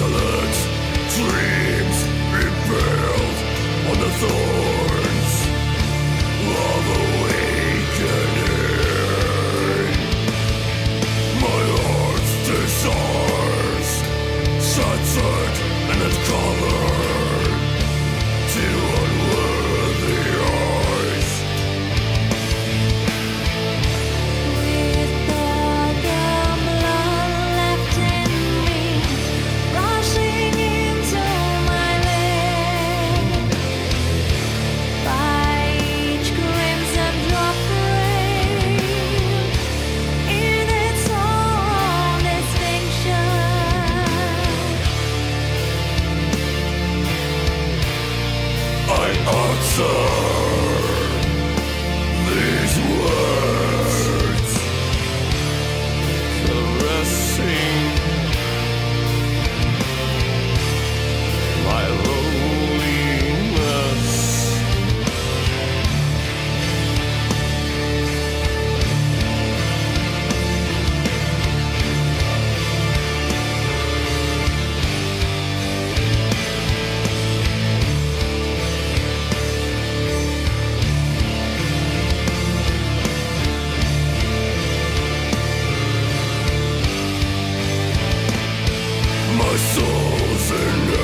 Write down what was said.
desolate dreams impaled on the thorns answer soul's inertia